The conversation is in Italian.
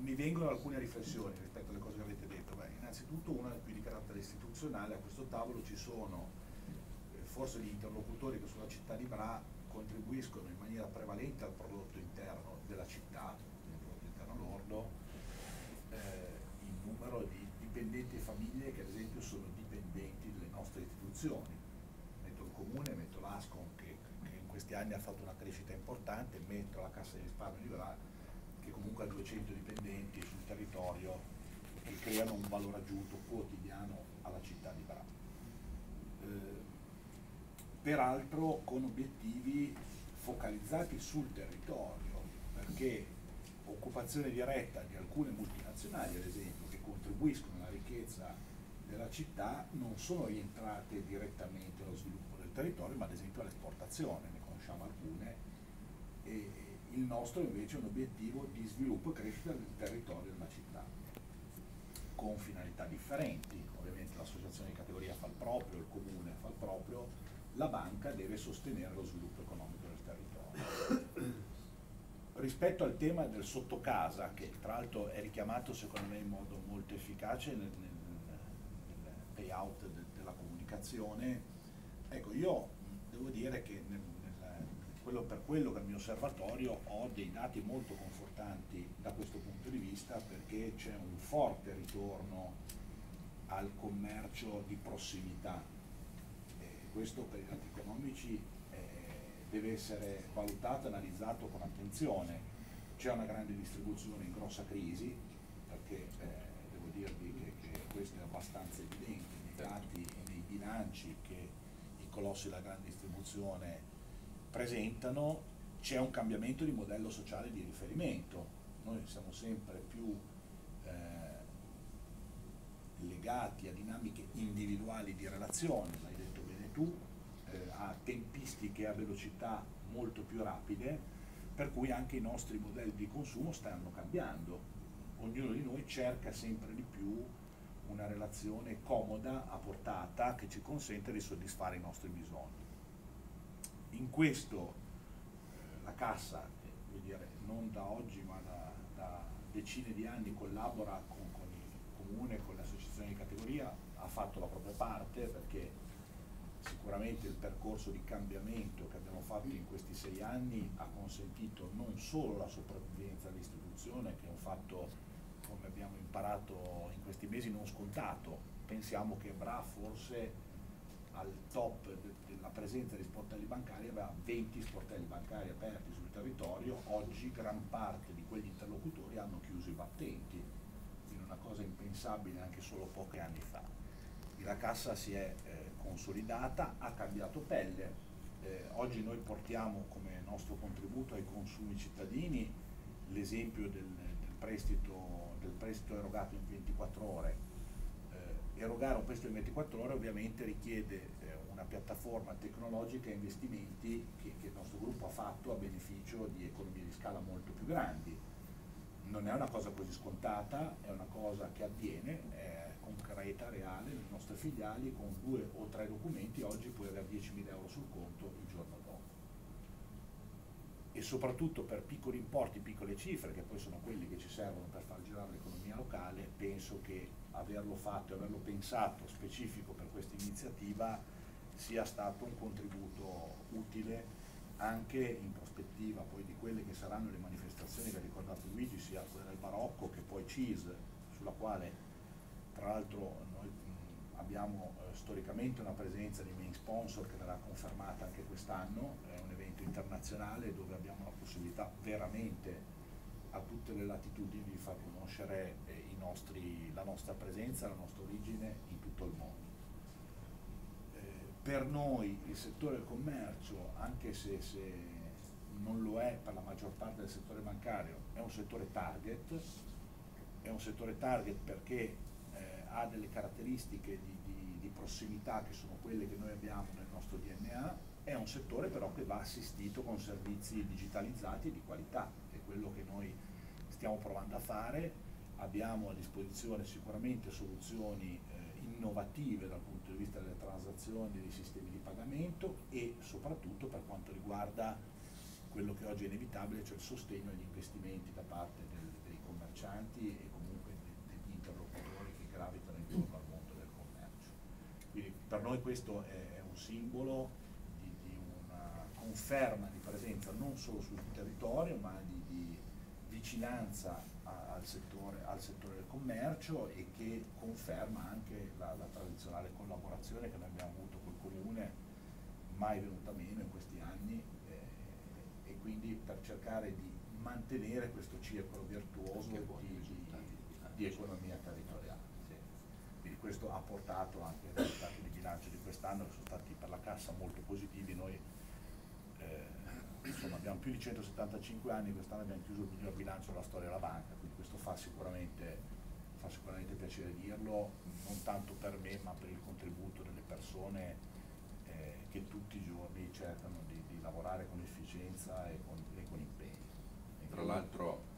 mi vengono alcune riflessioni rispetto alle cose che avete detto. Beh, innanzitutto una più di carattere istituzionale, a questo tavolo ci sono eh, forse gli interlocutori che sulla città di Bra contribuiscono in maniera prevalente al prodotto interno della città, il prodotto interno lordo, eh, in numero di dipendenti e famiglie che ad esempio sono dipendenti delle nostre istituzioni. Metto il comune, metto l'ASCOM che, che, in questi anni ha fatto una crescita importante, metto la Cassa di risparmio di Bra che comunque ha 200 dipendenti sul territorio che creano un valore aggiunto quotidiano alla città di Bra. Eh, peraltro con obiettivi focalizzati sul territorio, perché occupazione diretta di alcune multinazionali, ad esempio, che contribuiscono alla ricchezza della città, non sono rientrate direttamente allo sviluppo del territorio, ma ad esempio all'esportazione, ne conosciamo alcune, il nostro invece è un obiettivo di sviluppo e crescita del territorio della città, con finalità differenti, ovviamente l'associazione di categoria fa il proprio, il comune fa il proprio, la banca deve sostenere lo sviluppo economico del territorio. Rispetto al tema del sottocasa, che tra l'altro è richiamato secondo me in modo molto efficace nel, nel, nel payout de, della comunicazione, ecco io devo dire che nel, quello per quello che il mio osservatorio ho dei dati molto confortanti da questo punto di vista perché c'è un forte ritorno al commercio di prossimità. E questo per i dati economici eh, deve essere valutato e analizzato con attenzione. C'è una grande distribuzione in grossa crisi, perché eh, devo dirvi che, che, questo è abbastanza evidente nei dati e nei bilanci che i colossi della grande distribuzione presentano, c'è un cambiamento di modello sociale di riferimento. Noi siamo sempre più eh, legati a dinamiche individuali di relazione, l'hai detto bene tu, eh, a tempistiche a velocità molto più rapide, per cui anche i nostri modelli di consumo stanno cambiando. Ognuno di noi cerca sempre di più una relazione comoda, a portata, che ci consente di soddisfare i nostri bisogni in questo eh, la Cassa, eh, dire, non da oggi ma da, da, decine di anni collabora con, con il Comune, con le associazioni di categoria, ha fatto la propria parte perché sicuramente il percorso di cambiamento che abbiamo fatto in questi sei anni ha consentito non solo la sopravvivenza dell'istituzione, che è un fatto, come abbiamo imparato in questi mesi, non scontato. Pensiamo che Bra forse al top de della presenza di sportelli bancari aveva 20 sportelli bancari aperti sul territorio, oggi gran parte di quegli interlocutori hanno chiuso i battenti, quindi una cosa impensabile anche solo pochi anni fa. La cassa si è eh, consolidata, ha cambiato pelle, eh, oggi noi portiamo come nostro contributo ai consumi cittadini l'esempio del, del, prestito, del prestito erogato in 24 ore, erogare un prestito in 24 ore ovviamente richiede eh, una piattaforma tecnologica e investimenti che, che, il nostro gruppo ha fatto a beneficio di economie di scala molto più grandi. Non è una cosa così scontata, è una cosa che avviene, è concreta, reale, nelle nostre filiali con due o tre documenti oggi puoi avere 10.000 euro sul conto il giorno dopo e soprattutto per piccoli importi, piccole cifre, che poi sono quelli che ci servono per far girare l'economia locale, penso che averlo fatto e averlo pensato specifico per questa iniziativa sia stato un contributo utile anche in prospettiva poi di quelle che saranno le manifestazioni che ha ricordato Luigi, sia quella del Barocco che poi CIS, sulla quale tra l'altro noi abbiamo eh, storicamente una presenza di main sponsor che verrà confermata anche quest'anno, è un evento internazionale dove abbiamo la possibilità veramente a tutte le latitudini di far conoscere eh, nostri, la nostra presenza, la nostra origine in tutto il mondo. Eh, per noi il settore del commercio, anche se, se non lo è per la maggior parte del settore bancario, è un settore target, è un settore target perché eh, ha delle caratteristiche di, di, di, prossimità che sono quelle che noi abbiamo nel nostro DNA, è un settore però che va assistito con servizi digitalizzati e di qualità, è quello che noi stiamo provando a fare, abbiamo a disposizione sicuramente soluzioni eh, innovative dal punto di vista delle transazioni, dei sistemi di pagamento e soprattutto per quanto riguarda quello che oggi è inevitabile, cioè il sostegno agli investimenti da parte del, dei commercianti e comunque degli interlocutori che gravitano intorno al mondo del commercio. Quindi per noi questo è, è un simbolo conferma di presenza non solo sul territorio ma di, di vicinanza a, al, settore, al, settore, del commercio e che conferma anche la, la tradizionale collaborazione che noi abbiamo avuto col comune mai venuta meno in questi anni eh, e quindi per cercare di mantenere questo circolo virtuoso di, di, di, economia territoriale. Sì. Quindi questo ha portato anche i risultati di bilancio di quest'anno che sono stati per la cassa molto positivi. Noi eh, insomma, abbiamo più di 175 anni, quest'anno abbiamo chiuso il miglior bilancio della storia della banca, quindi questo fa sicuramente, fa sicuramente piacere dirlo, non tanto per me ma per il contributo delle persone eh, che tutti i giorni cercano di, di lavorare con efficienza e con, e con impegno. Tra l'altro